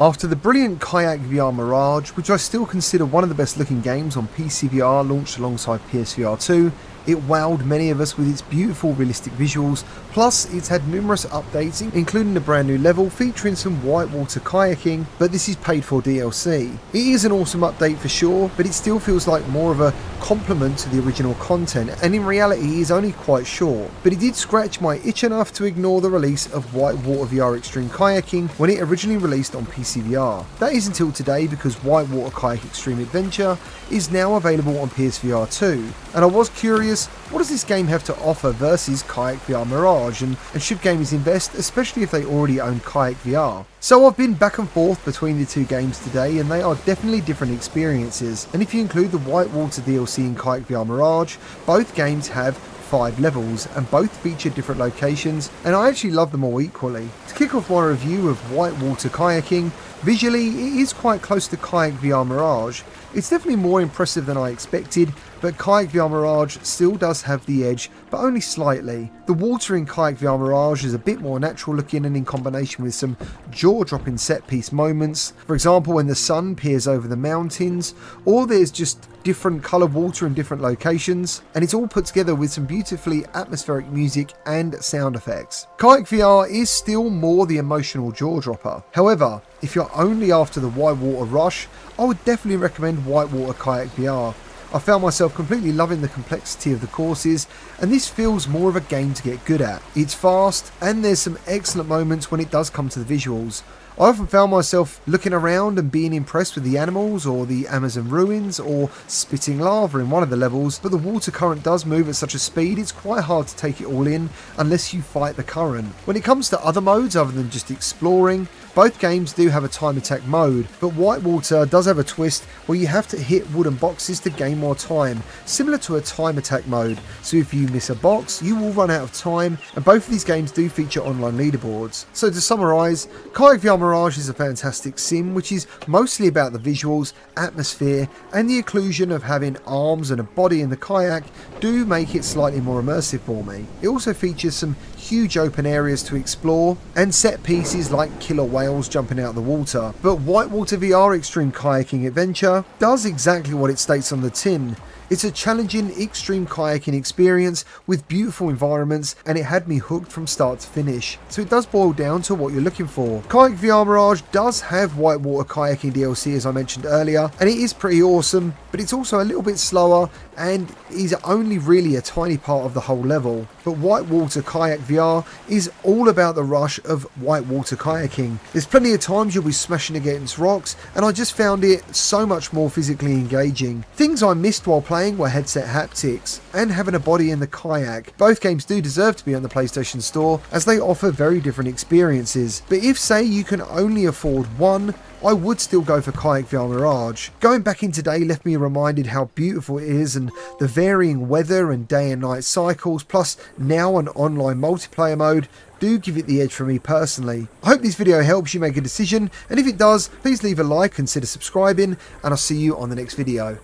After the brilliant Kayak VR Mirage, which I still consider one of the best looking games on PC VR launched alongside PSVR 2, it wowed many of us with its beautiful realistic visuals, plus it's had numerous updates including a brand new level featuring some whitewater kayaking, but this is paid for DLC. It is an awesome update for sure, but it still feels like more of a complement to the original content, and in reality is only quite short. But it did scratch my itch enough to ignore the release of Whitewater VR Extreme Kayaking when it originally released on PC VR. That is until today because Whitewater Kayak Extreme Adventure is now available on PSVR 2, and I was curious what does this game have to offer versus Kayak VR Mirage, and, and should gamers invest, especially if they already own Kayak VR? So I've been back and forth between the two games today, and they are definitely different experiences, and if you include the Whitewater DLC in Kayak VR Mirage, both games have five levels and both feature different locations and I actually love them all equally. To kick off my review of Whitewater Kayaking, visually it is quite close to Kayak VR Mirage. It's definitely more impressive than I expected but Kayak VR Mirage still does have the edge, but only slightly. The water in Kayak VR Mirage is a bit more natural looking and in combination with some jaw-dropping set-piece moments. For example, when the sun peers over the mountains, or there's just different colour water in different locations, and it's all put together with some beautifully atmospheric music and sound effects. Kayak VR is still more the emotional jaw dropper. However, if you're only after the whitewater rush, I would definitely recommend Whitewater Kayak VR. I found myself completely loving the complexity of the courses, and this feels more of a game to get good at. It's fast, and there's some excellent moments when it does come to the visuals. I often found myself looking around and being impressed with the animals or the Amazon ruins or spitting lava in one of the levels, but the water current does move at such a speed it's quite hard to take it all in unless you fight the current. When it comes to other modes other than just exploring, both games do have a time attack mode, but Whitewater does have a twist where you have to hit wooden boxes to gain more time, similar to a time attack mode. So if you miss a box, you will run out of time, and both of these games do feature online leaderboards. So to summarise, Kayak Mirage is a fantastic sim which is mostly about the visuals, atmosphere, and the inclusion of having arms and a body in the kayak do make it slightly more immersive for me. It also features some huge open areas to explore, and set pieces like killer whales jumping out of the water. But Whitewater VR Extreme Kayaking Adventure does exactly what it states on the tin. It's a challenging extreme kayaking experience with beautiful environments and it had me hooked from start to finish. So it does boil down to what you're looking for. Kayak VR Mirage does have whitewater kayaking DLC as I mentioned earlier and it is pretty awesome but it's also a little bit slower and is only really a tiny part of the whole level. But Whitewater Kayak VR is all about the rush of whitewater kayaking. There's plenty of times you'll be smashing against rocks and I just found it so much more physically engaging. Things I missed while playing were headset haptics and having a body in the kayak. Both games do deserve to be on the PlayStation Store as they offer very different experiences. But if say you can only afford one, I would still go for Kayak VR Mirage. Going back in today left me reminded how beautiful it is and the varying weather and day and night cycles, plus now an online multiplayer mode, do give it the edge for me personally. I hope this video helps you make a decision, and if it does, please leave a like, consider subscribing, and I'll see you on the next video.